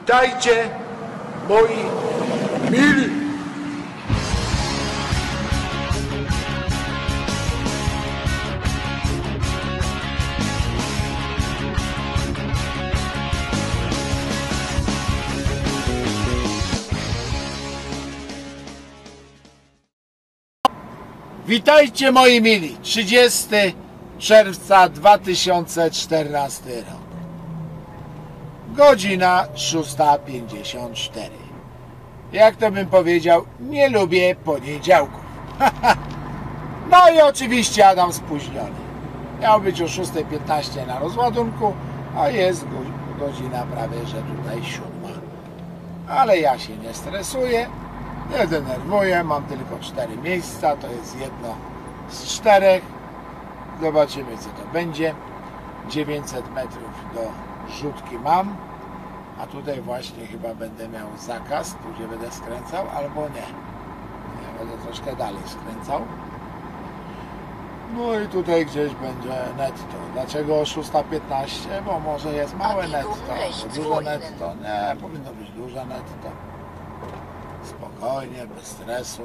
Witajcie, moi mili. Witajcie moi mili. 30 czerwca 2014 rok. Godzina 6.54. Jak to bym powiedział, nie lubię poniedziałków. no i oczywiście Adam spóźniony. Miał być o 6.15 na rozładunku, a jest go- godzina prawie, że tutaj siódma. Ale ja się nie stresuję, nie denerwuję, mam tylko cztery miejsca, to jest jedno z czterech. Zobaczymy co to będzie. 900 metrów do rzutki mam, a tutaj właśnie chyba będę miał zakaz, tu gdzie będę skręcał, albo nie. Nie, będę troszkę dalej skręcał. No i tutaj gdzieś będzie netto. Dlaczego o 6.15? Bo może jest małe netto, Ihnen. netto. Nie, powinno być duże netto. Spokojnie, bez stresu.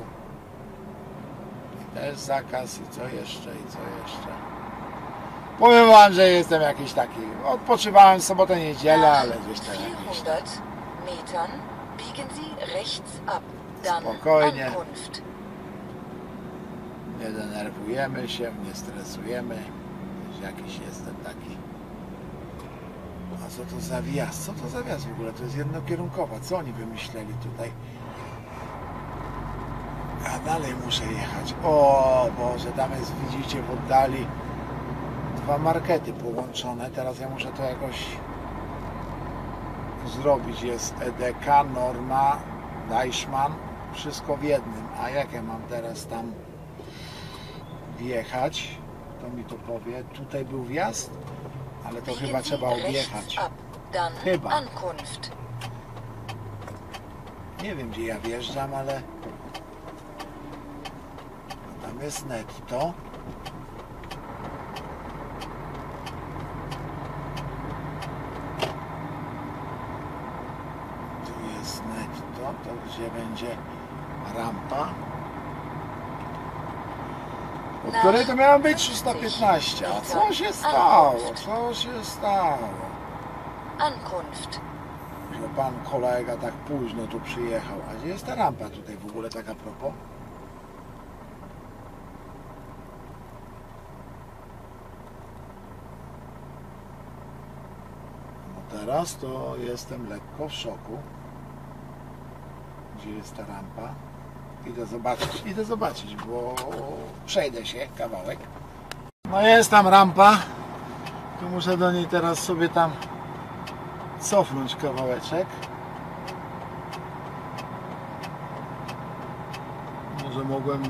I też zakaz i co jeszcze, i co jeszcze. Powiem wam, że jestem jakiś taki. Odpoczywałem w sobotę, niedzielę, ale gdzieś tam jakiś. 400 Metern biegen Sie rechts ab. Dann Spokojnie. Nie denerwujemy się, nie stresujemy. Jakiś jestem taki. A co to za wjazd? Co to za wjazd w ogóle? To jest jednokierunkowa. Co oni wymyśleli tutaj? A dalej muszę jechać. O Boże, tam jest, widzicie w oddali dwa markety połączone. Teraz ja muszę to jakoś zrobić. Jest EDK, Norma, Deichmann. Wszystko w jednym. A jak ja mam teraz tam wjechać? To mi to powie. Tutaj był wjazd, ale to chyba trzeba. Dann Chyba. Nie wiem gdzie ja wjeżdżam, ale tam jest netto. Tu jest netto, to gdzie będzie rampa. O Na której to miała być 50 315. A co się stało? Co się stało? Ankunft. że pan kolega tak późno tu przyjechał. A gdzie jest ta rampa tutaj w ogóle taka propos? No teraz to jestem lekko w szoku. Gdzie jest ta rampa? Idę zobaczyć, idę zobaczyć, bo przejdę się kawałek. No jest tam rampa. Tu muszę do niej teraz sobie tam cofnąć kawałeczek. Może mogłem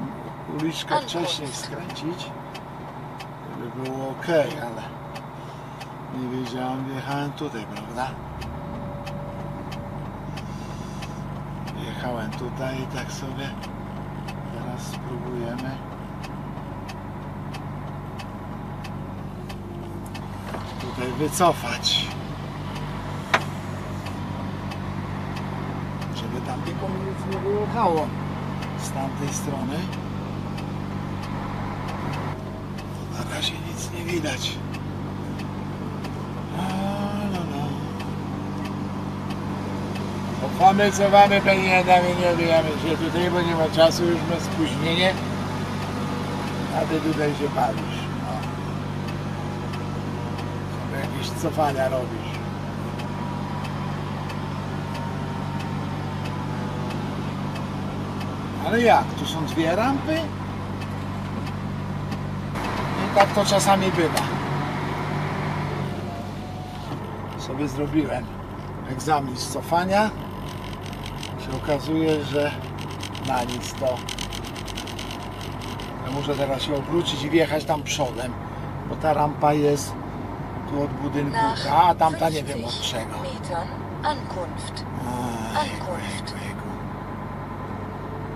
uliczkę wcześniej skręcić, żeby było ok, ale nie wiedziałem, wjechałem tutaj, prawda? Jechałem tutaj i tak sobie teraz spróbujemy. Tutaj wycofać. żeby tam nikomu nic nie wyjechało z tamtej strony. Na razie nic nie widać. A, no, no. Cofamy, panie Adamie, nie odbijamy się tutaj, bo nie ma czasu, już ma spóźnienie. A tutaj się bawisz. No. Jakieś cofania robisz. Ale jak? Tu są dwie rampy? I tak to czasami bywa. Sobie zrobiłem egzamin z cofania. Okazuje, że na nic to. Ja muszę teraz się obrócić i wjechać tam przodem, bo ta rampa jest tu od budynku, a tamta nie wiem od 50 czego. Ankunft.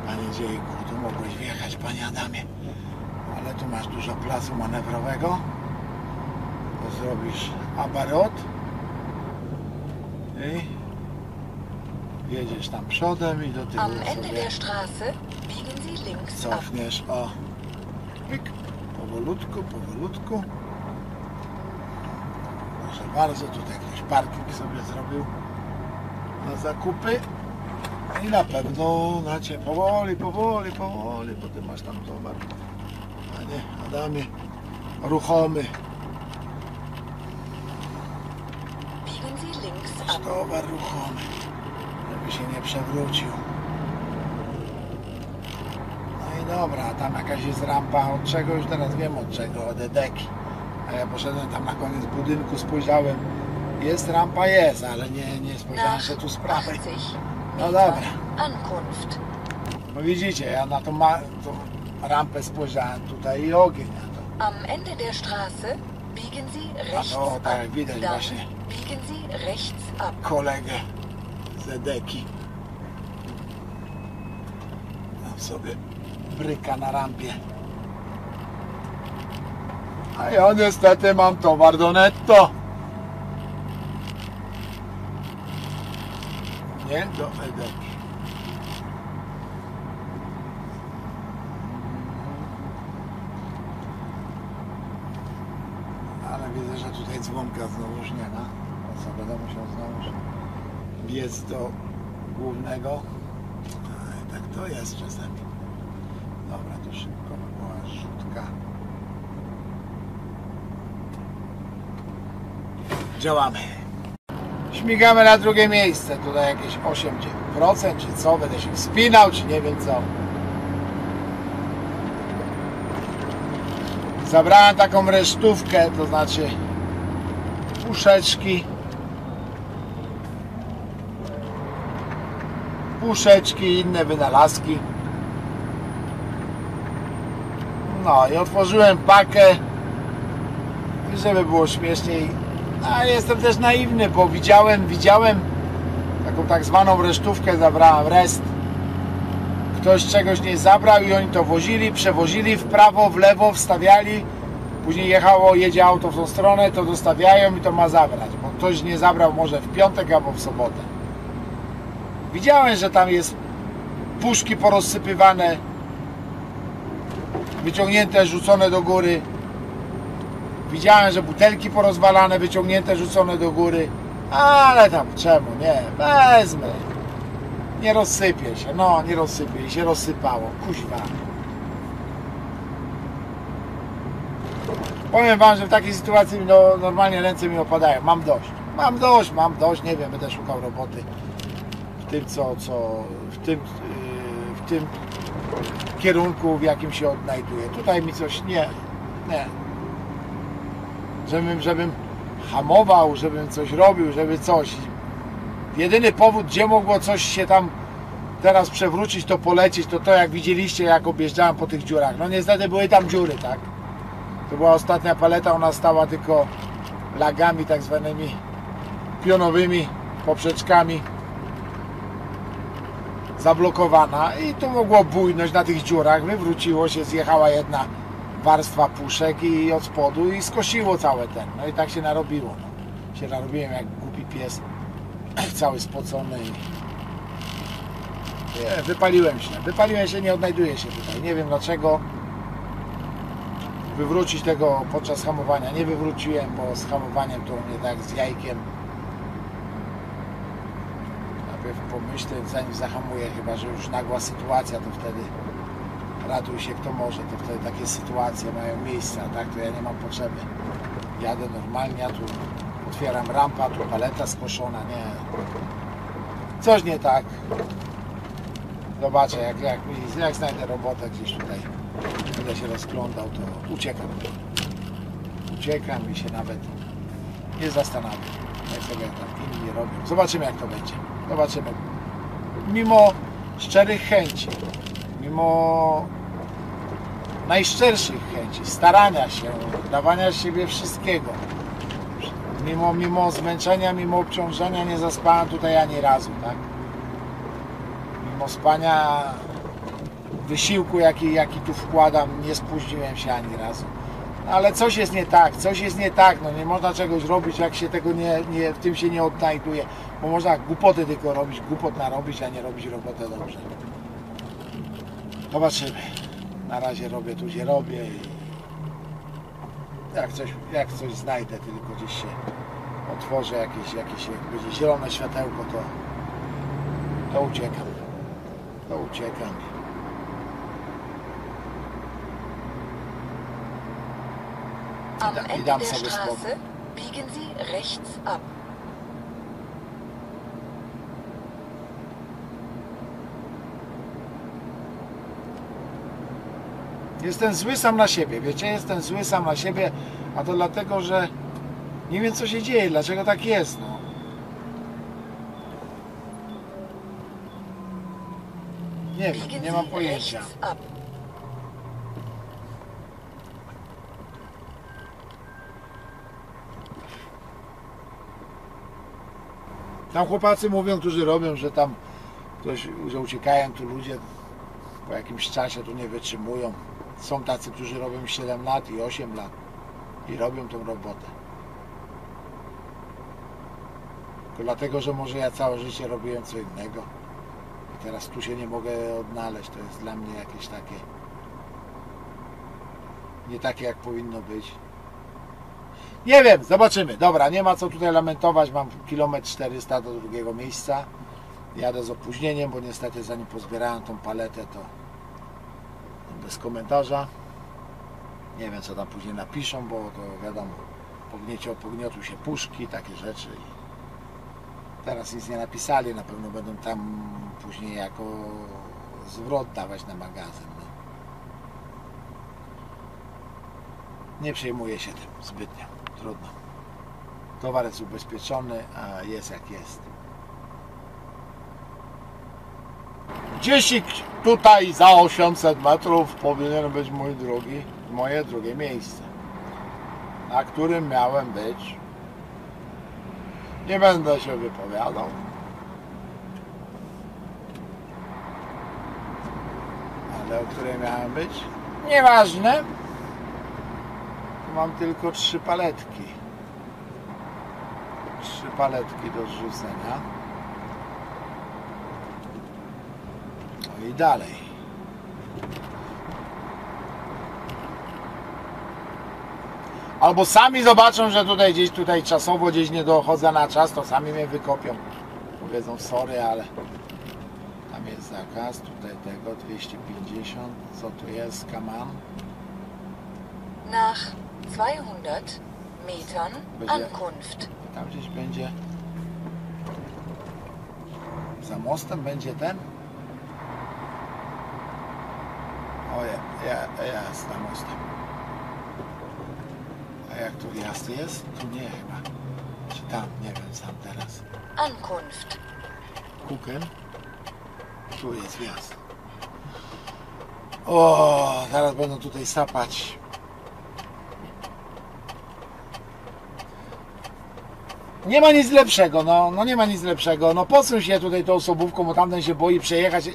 Panie dziejku, tu mogłeś wjechać, panie Adamie. Ale tu masz dużo placu manewrowego. To zrobisz abarot. I Jedziesz tam przodem i do tyłu Am Ende der Straße biegen Sie links cofniesz, o. Pyk, powolutku, powolutku. Proszę bardzo, tutaj ktoś parking sobie zrobił na zakupy. I na pewno na cię powoli, powoli, powoli, bo ty masz tam towar. A nie, Adamie, ruchomy. Biegen Sie links ab. towar ruchomy, nie przewrócił. No i dobra, tam jakaś jest rampa od czego, już teraz wiem od czego, od Edeki. A ja poszedłem tam na koniec budynku, spojrzałem. Jest rampa, jest, ale nie, nie spojrzałem się tu z prawej. 80 No dobra. Ankunft. No widzicie, ja na tą, ma, tą rampę spojrzałem tutaj i ogień na to. Am Ende der Straße biegen Sie rechts no, ab. tak, widać właśnie. biegen Sie rechts ab. kolegę z Edeki. Tam sobie bryka na rampie. A ja niestety mam towar do netto. Nie do Edeki. Ale widzę, że tutaj dzwonka znowuż nie ma. To co, będę musiał znowuż biec do głównego. Aj, tak to jest czasami. Dobra, to szybko była rzutka. Działamy. Śmigamy na drugie miejsce. Tutaj jakieś 8% czy co? Będę się wspinał, czy nie wiem co. Zabrałem taką resztówkę, to znaczy puszeczki. Puszeczki i inne wynalazki. No i otworzyłem pakę, żeby było śmieszniej. A jestem też naiwny, bo widziałem, widziałem taką tak zwaną resztówkę, zabrałem rest. Ktoś czegoś nie zabrał i oni to wozili, przewozili w prawo, w lewo, wstawiali. Później jechało, jedzie auto w tą stronę, to dostawiają i to ma zabrać, bo ktoś nie zabrał może w piątek albo w sobotę. Widziałem, że tam jest puszki porozsypywane, wyciągnięte, rzucone do góry. Widziałem, że butelki porozwalane, wyciągnięte, rzucone do góry. Ale tam czemu? Nie, wezmę. Nie rozsypie się, no nie rozsypie się rozsypało. Kuźwa. Powiem wam, że w takiej sytuacji no, normalnie ręce mi opadają. Mam dość. Mam dość, mam dość, nie wiem, będę szukał roboty tym, co, co w tym, yy, w tym kierunku, w jakim się odnajduję. Tutaj mi coś nie, nie. Żebym, żebym hamował, żebym coś robił, żeby coś. Jedyny powód, gdzie mogło coś się tam teraz przewrócić, to polecieć, to to jak widzieliście, jak objeżdżałem po tych dziurach. No niestety były tam dziury, tak? To była ostatnia paleta, ona stała tylko lagami tak zwanymi pionowymi, poprzeczkami zablokowana i tu mogło bujnąć na tych dziurach, wywróciło się, zjechała jedna warstwa puszek i od spodu i skosiło całe ten, no i tak się narobiło, no. się narobiłem jak głupi pies, cały spocony nie, wypaliłem się, wypaliłem się, nie odnajduję się tutaj, nie wiem dlaczego. Wywrócić tego podczas hamowania, nie wywróciłem, bo z hamowaniem to mnie tak z jajkiem najpierw pomyślę, zanim zahamuję, chyba że już nagła sytuacja, to wtedy ratuj się kto może, to wtedy takie sytuacje mają miejsce, a tak to ja nie mam potrzeby. Jadę normalnie, a tu otwieram rampa, tu paleta skoszona, nie. Coś nie tak. Zobaczę, jak, jak, jak znajdę robotę gdzieś tutaj, będę się rozglądał, to uciekam. Uciekam i się nawet nie zastanawiam, jak sobie tam inni robią. Zobaczymy, jak to będzie. Zobaczymy. Mimo szczerych chęci, mimo najszczerszych chęci, starania się, dawania siebie wszystkiego, mimo, mimo zmęczenia, mimo obciążenia, nie zaspałem tutaj ani razu, tak? Mimo spania, wysiłku, jaki, jaki tu wkładam, nie spóźniłem się ani razu. Ale coś jest nie tak, coś jest nie tak, no nie można czegoś robić, jak się tego nie, nie w tym się nie odnajduje, bo można głupoty tylko robić, głupot narobić, a nie robić robotę dobrze. Zobaczymy. Na razie robię tu, gdzie robię i jak coś, jak coś znajdę, tylko gdzieś się otworzę jakieś, jakieś jak będzie zielone światełko, to, to uciekam. To uciekam. Am Da- Ende der Straße spokój. biegen Sie rechts ab. Jestem zły sam na siebie, wiecie? Jestem zły sam na siebie, a to dlatego, że nie wiem co się dzieje, dlaczego tak jest, no. Nie wiem, nie mam pojęcia. Tam chłopacy mówią, którzy robią, że tam ktoś, że uciekają tu ludzie po jakimś czasie tu nie wytrzymują. Są tacy, którzy robią 7 lat i 8 lat i robią tą robotę. Tylko dlatego, że może ja całe życie robiłem co innego i teraz tu się nie mogę odnaleźć. To jest dla mnie jakieś takie nie takie jak powinno być. Nie wiem, zobaczymy. Dobra, nie ma co tutaj lamentować. Mam kilometr 400 do drugiego miejsca. Jadę z opóźnieniem, bo niestety zanim pozbierałem tą paletę, to bez komentarza. Nie wiem, co tam później napiszą, bo to wiadomo, pogniecie pogniotły się puszki, takie rzeczy. Teraz nic nie napisali, na pewno będą tam później jako zwrot dawać na magazyn. No. Nie przejmuję się tym zbytnio. Trudno. Towar jest ubezpieczony, a jest jak jest. Gdzieś tutaj za 800 metrów powinien być mój drugi, moje drugie miejsce, na którym miałem być. Nie będę się wypowiadał. Ale o której miałem być? Nieważne. Mam tylko trzy paletki. Trzy paletki do zrzucenia. No i dalej. Albo sami zobaczą, że tutaj gdzieś tutaj czasowo gdzieś nie dochodzę na czas, to sami mnie wykopią. Powiedzą sorry, ale tam jest zakaz, tutaj tego 250. Co tu jest? Kaman. Nach 200 Metern Będzie- Ankunft. Tam gdzieś będzie. Za mostem będzie ten? O ja, ja, jest za mostem. A jak tu wjazd jest? Tu nie chyba. Czy tam? Nie wiem sam teraz. Ankunft. Kuken. Tu jest wjazd. O, zaraz będą tutaj sapać. Nie ma nic lepszego, no, no nie ma nic lepszego. No posuń się tutaj tą osobówką, bo tamten się boi przejechać.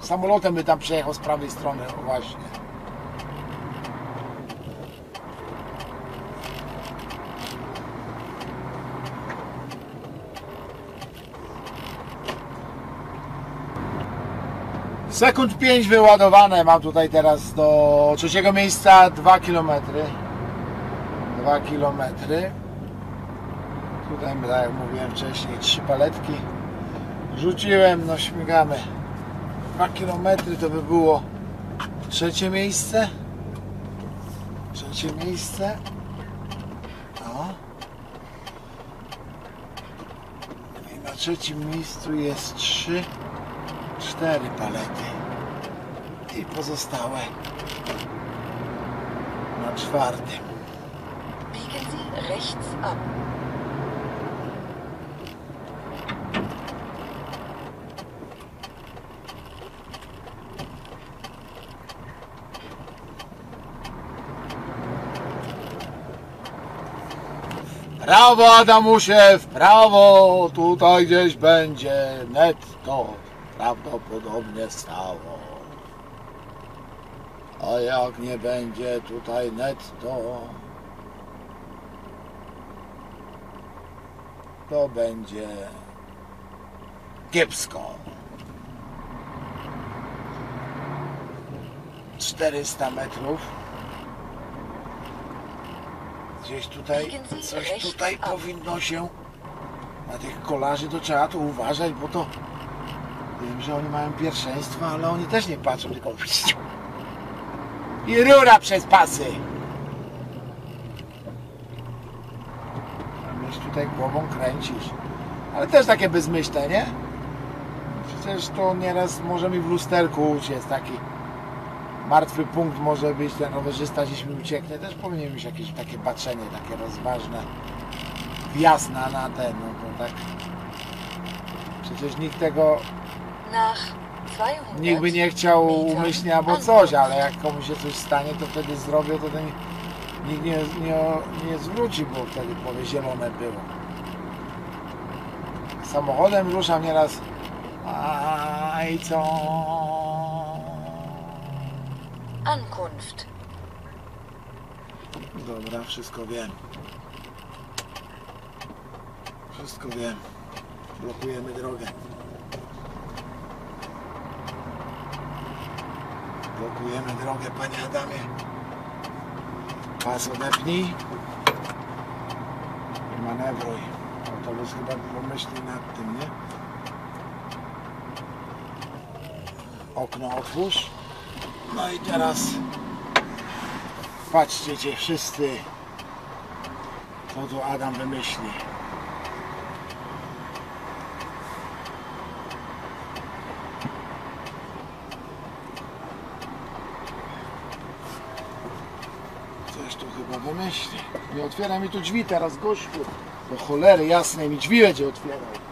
Samolotem by tam przejechał z prawej strony, właśnie. Sekund 5 wyładowane mam tutaj teraz do trzeciego miejsca 2 km. 2 km. Tutaj, tak jak mówiłem wcześniej, trzy paletki rzuciłem, no śmigamy 2 km to by było trzecie miejsce. Trzecie miejsce. O. I na trzecim miejscu jest 3 cztery palety i pozostałe na czwartym. Rechts ab. Prawo Adamusie, w prawo, tutaj gdzieś będzie netto prawdopodobnie stało. A jak nie będzie tutaj netto, to będzie kiepsko. 400 metrów. Gdzieś tutaj, coś tutaj powinno się na tych kolarzy to trzeba tu uważać, bo to wiem, że oni mają pierwszeństwo, ale oni też nie patrzą, tylko i rura przez pasy. Myśl tutaj głową kręcisz. Ale też takie bezmyślne, nie? Przecież to nieraz może mi w lusterku uciec taki martwy punkt może być, ten rowerzysta gdzieś mi ucieknie, też powinien mieć jakieś takie patrzenie, takie rozważne, wjazd na, ten, no to tak. Przecież nikt tego, Nach 200 nikt by nie chciał umyślnie albo coś, ale jak komuś się coś stanie, to wtedy zrobią, to ten nikt nie, nie, nie zwróci, bo wtedy powie zielone było. Samochodem ruszam nieraz, a i co? Ankunft. Dobra, wszystko wiem. Wszystko wiem. Blokujemy drogę. Blokujemy drogę, panie Adamie. Pas odepnij. I manewruj. Autobus chyba pomyśli nad tym, nie? Okno otwórz. No i teraz patrzcie cię wszyscy, co tu Adam wymyśli. Coś tu chyba wymyśli. Nie otwiera mi tu drzwi teraz, gościu. Do cholery jasnej mi drzwi będzie otwierał.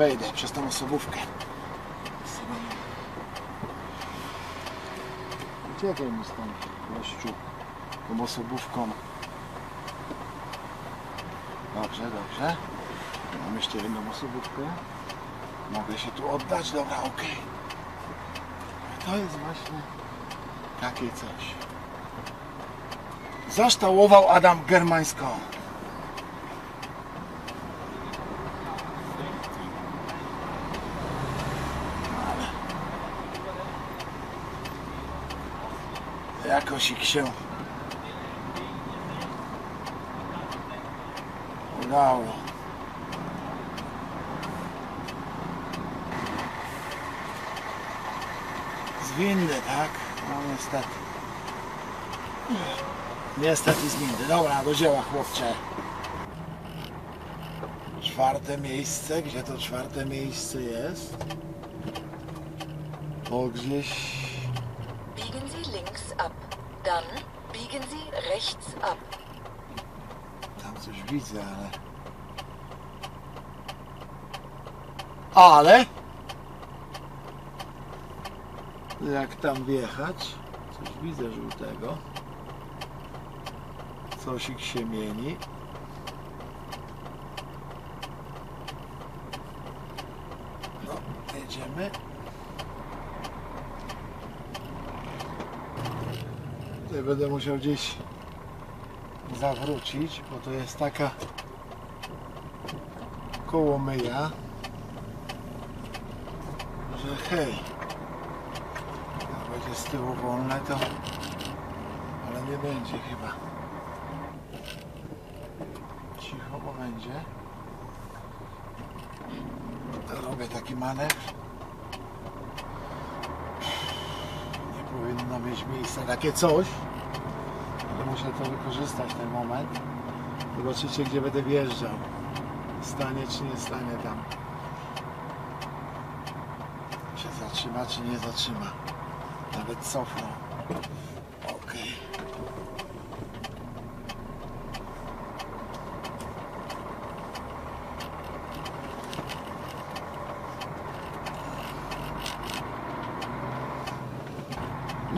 Wejdę przez tą osobówkę. Uciekaj mi stąd, gościu, tą osobówką. Dobrze, dobrze. Mam jeszcze jedną osobówkę. Mogę się tu oddać, dobra, okej. To jest właśnie takie coś. Zaształował Adam Germańską. Ich się udało. Zwinny, tak? No niestety. Niestety zwinny. Dobra, do dzieła chłopcze. Czwarte miejsce. Gdzie to czwarte miejsce jest? To gdzieś... Biegen Sie links ab. Dann biegen Sie rechts ab. Tam coś widzę, ale... Ale... Jak tam wjechać? Coś widzę żółtego. Cosik się mieni. No, jedziemy. Tutaj będę musiał gdzieś zawrócić, bo to jest taka koło myja, że hej, jak będzie z tyłu wolne, to ale nie będzie chyba. Cicho, bo będzie. Robię taki manewr. Nie powinno mieć miejsca takie coś. Muszę to wykorzystać ten moment. Zobaczycie gdzie będę wjeżdżał. Stanie czy nie stanie tam. Się zatrzyma czy nie zatrzyma. Nawet cofnął. Okej.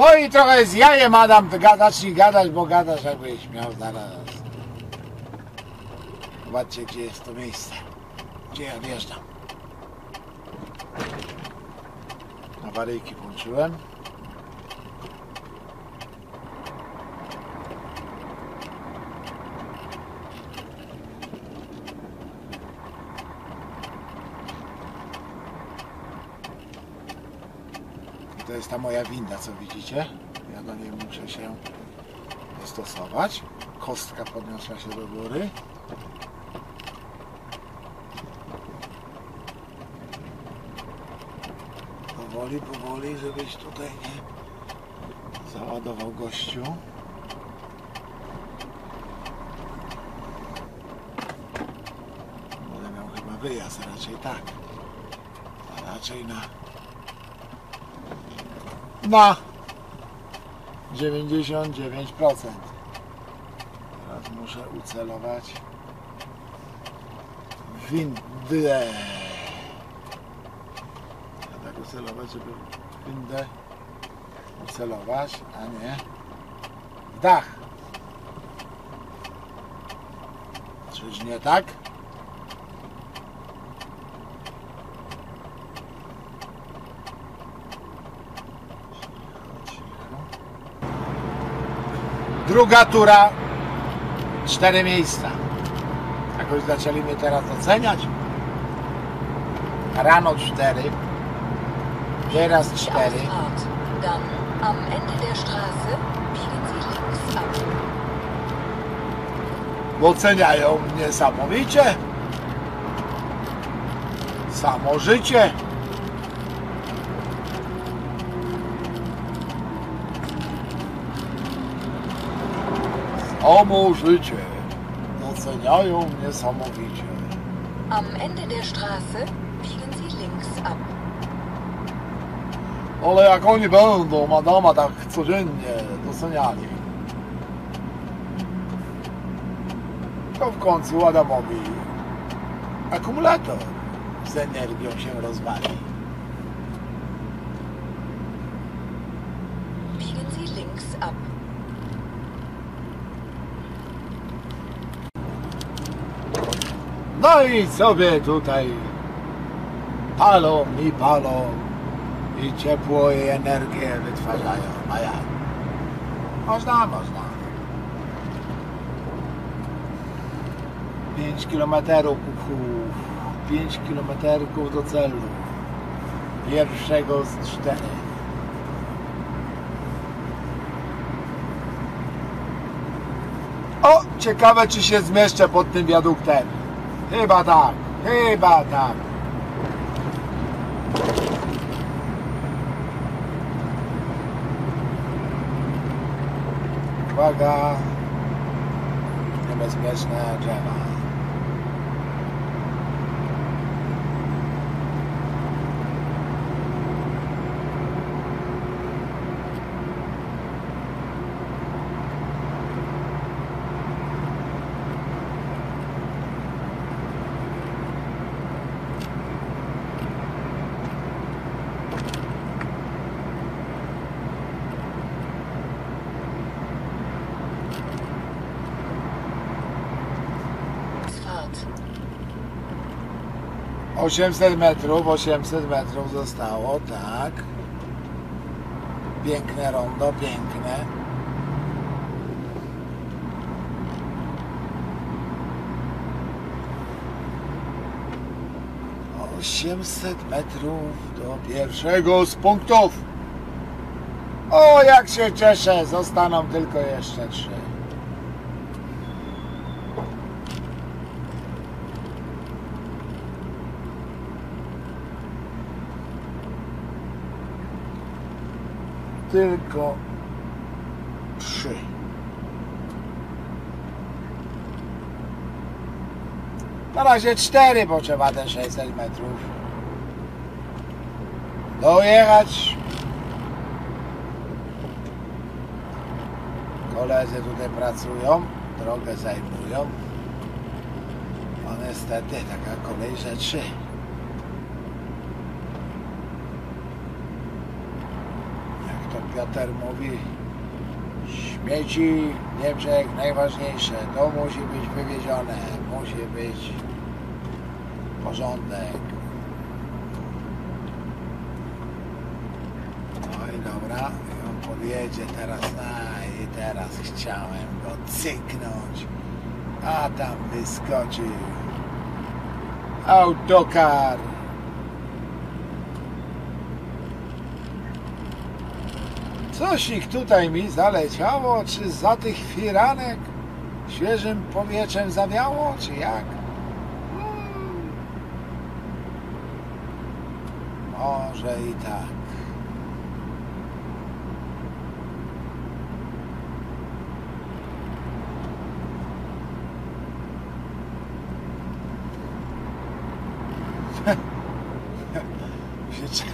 No i trochę z jajem Adam, i gadać, bo gadasz jakbyś miał zaraz. Zobaczcie gdzie jest to miejsce. Gdzie ja wjeżdżam. Awaryjki włączyłem. Ta moja winda, co widzicie. Ja do niej muszę się dostosować. Kostka podniosła się do góry. Powoli, powoli, żebyś tutaj nie załadował gościu. Będę miał chyba wyjazd, raczej tak. A raczej na na 99%. Teraz muszę ucelować windę. Ja tak ucelować, żeby windę ucelować, a nie w dach. Czyż nie tak? Druga tura, cztery miejsca. Jakoś zaczęli mnie teraz oceniać. Rano cztery, teraz cztery. Am Ende der Straße biegen Sie links ab. Oceniają mnie samowicie. Samo życie. Samo życie. Oceniają mnie samowicie. Am Ende der Straße biegen Sie links ab. Ale jak oni będą madama tak codziennie doceniali, to w końcu Adamowi akumulator z energią się rozwali. Biegen Sie links ab. No i sobie tutaj palą i palą i ciepło i energię wytwarzają. A jak? Można, można. 5 kilometrów, 5 kilometrów do celu. Pierwszego z czterech. O, ciekawe czy się zmieszczę pod tym wiaduktem. Chyba tak, chyba tak. Uwaga, niebezpieczne drzewa. Ausfahrt. 800 metrów, 800 metrów zostało, tak. Piękne rondo, piękne. Osiemset metrów do pierwszego z punktów. O, jak się cieszę, zostaną tylko jeszcze trzy. Tylko trzy. Na razie cztery, bo trzeba te 600 metrów dojechać. Koledzy tutaj pracują, drogę zajmują. No niestety taka kolej, że trzy. jak to Piotr mówi, śmieci Niemczech najważniejsze. To musi być wywiezione, musi być porządek. Dobra, i on podjedzie teraz, a i teraz chciałem go cyknąć, a tam wyskoczył autokar. Coś ich tutaj mi zaleciało, czy za tych firanek świeżym powietrzem zawiało, czy jak? Hmm. Może i tak. Się cze-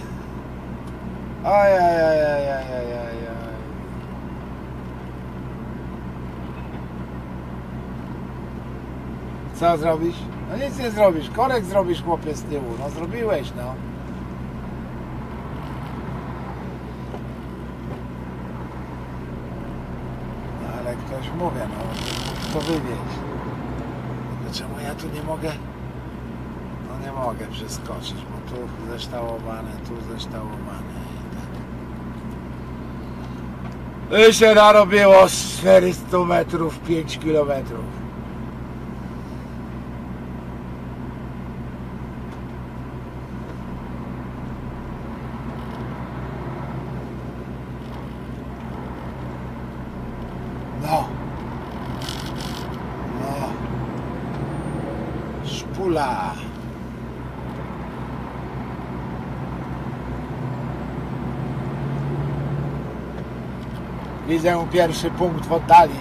Co zrobisz? No nic nie zrobisz. Korek zrobisz chłopie z tyłu. No zrobiłeś, no. Ale ktoś mówię, no. To wywieź. Dlaczego ja tu nie mogę? No nie mogę przeskoczyć, bo tu zeształowane, tu zeształowane. I się narobiło z 400 metrów, 5 kilometrów. No. No. Szpula. Widzę pierwszy punkt w oddali.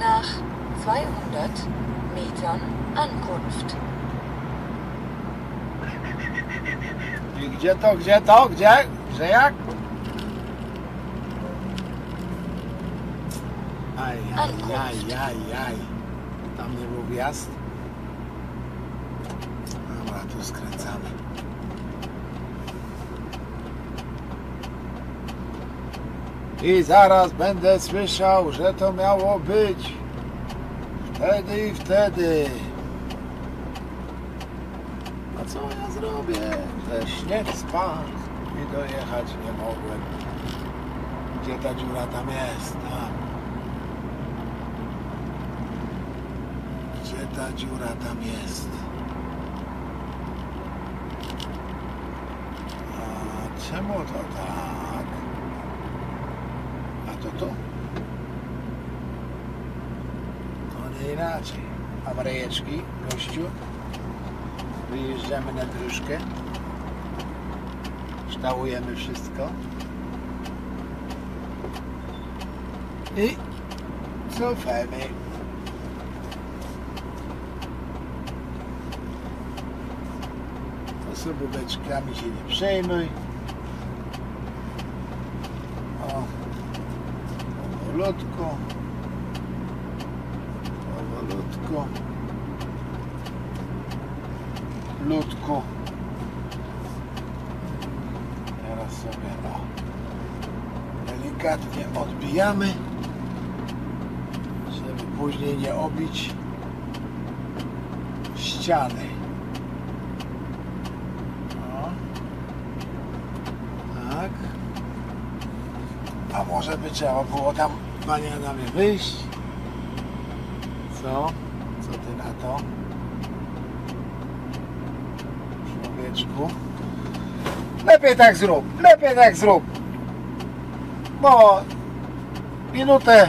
Nach 200 Metern Ankunft. I gdzie to, gdzie to, gdzie? Że jak? Aj, aj, aj, aj, aj. Tam nie był wjazd. Dobra, tu skręcamy. I zaraz będę słyszał, że to miało być wtedy i wtedy. A co ja zrobię? Że śnieg spadł i dojechać nie mogłem. Gdzie ta dziura tam jest? Tam. Gdzie ta dziura tam jest? A czemu to tak? A to? To nie inaczej. Mam rejeczki, gościu. Wyjeżdżamy na dróżkę. Ształujemy wszystko. I cofamy. Osobóweczkami się nie przejmuj. O, powolutku. Powolutku. Ludku. Teraz sobie o, delikatnie odbijamy, żeby później nie obić ściany. Tak. A może by trzeba było tam banianami wyjść? Co? Co ty na to? Człowieczku. Lepiej tak zrób, lepiej tak zrób. Bo minutę,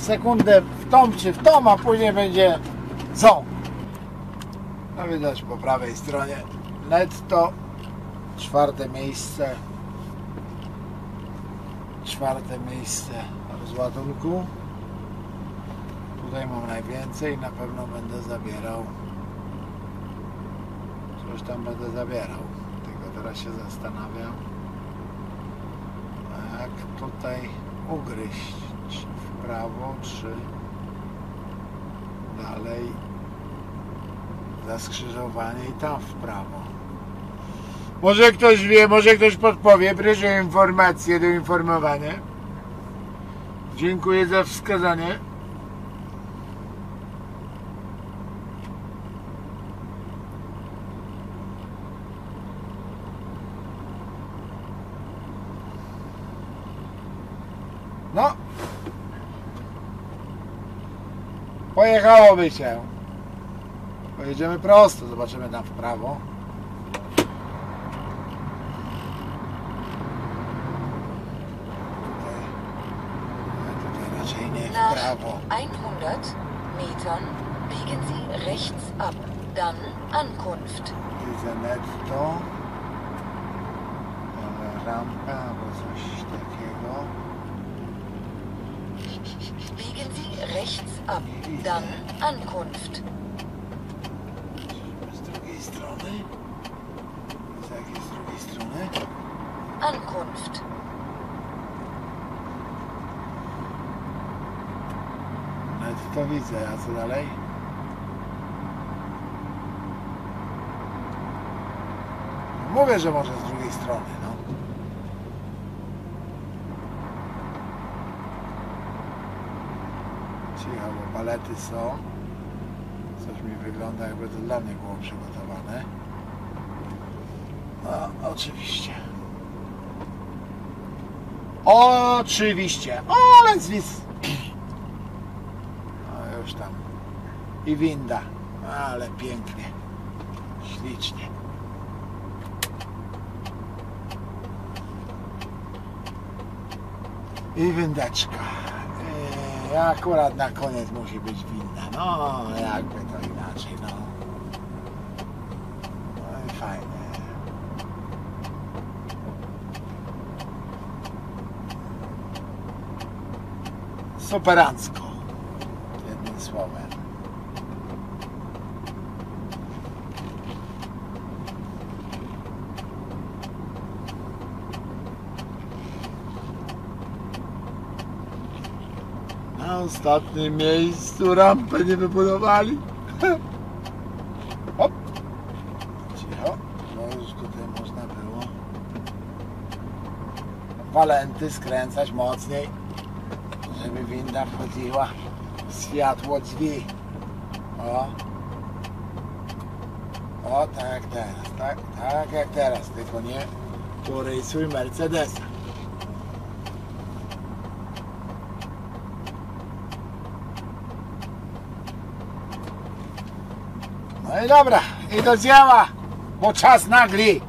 sekundę w tą czy w tą, a później będzie co? No widać po prawej stronie netto czwarte miejsce czwarte miejsce rozładunku tutaj mam najwięcej na pewno będę zabierał. Coś tam będę zabierał. Tylko teraz się zastanawiam. Jak tutaj ugryźć? W prawo czy dalej. Za skrzyżowanie i tam w prawo. Może ktoś wie, może ktoś podpowie, proszę o informację do informowania. Dziękuję za wskazanie. No. Pojechałoby się. Pojedziemy prosto, zobaczymy tam w prawo. Prawo. 100 Metern biegen Sie rechts ab. Dann Ankunft. Widzę netto. Rampa albo coś takiego. Biegen Sie rechts ab. Dann Ankunft. Netto widzę, a co dalej? Mówię, że może z drugiej strony, no. Cicho, bo palety są. Coś mi wygląda, jakby to dla mnie było przygotowane. No, oczywiście. Oczywiście. O, ale zwis. No już tam. I winda. Ale pięknie. Ślicznie. I windeczka. Yy, akurat na koniec musi być winda. No, jakby to inaczej, no. No i fajnie. Superancko. Jednym słowem. Na ostatnim miejscu rampę nie wybudowali. Hop. Cicho. No już tutaj można było walenty skręcać mocniej, żeby winda wchodziła w światło drzwi. O. O, tak teraz. Tak, tak jak teraz, tylko nie porysuj Mercedesa. No i dobra, i do dzieła, bo czas nagli.